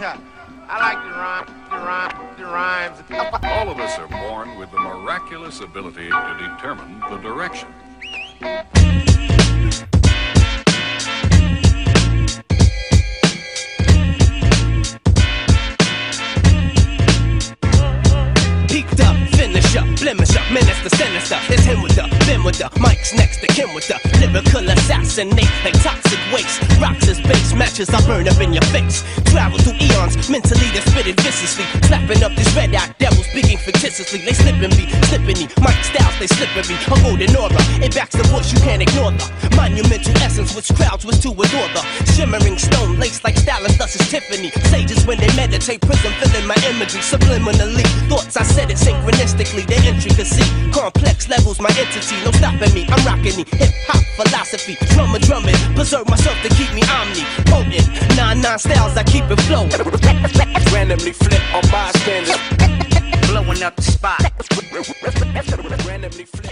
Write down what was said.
I like the rhyme, the rhyme, the rhymes. All of us are born with the miraculous ability to determine the direction. Peaked up, finish up, blemish up, menace the sinister. It's him with the, with the, Mike's next to Kim with the lyrical assassinate like toxic waste. Rocks as matches, I burn up in your face. Travel through eons, mentally they spit it viciously. Slapping up these red eyed devils, speaking fictitiously. They slipping me, slipping me. Mike Styles, they slipping me. A golden aura, it backs the bush, you can't ignore the monumental essence which crowds was to adore the shimmering stone lace like Stalin, thus is Tiffany. Sages when they meditate, prism filling my imagery subliminally. Thoughts I said it synchronistically, the intricacy. Complex levels, my entity, no stopping me. I'm rocking the hip hop philosophy. Drummer drumming, preserve myself to keep me omni. Potent, nine nine styles, I keep it flowing. Randomly flip on bystanders. Blowing up the spot. Randomly flip.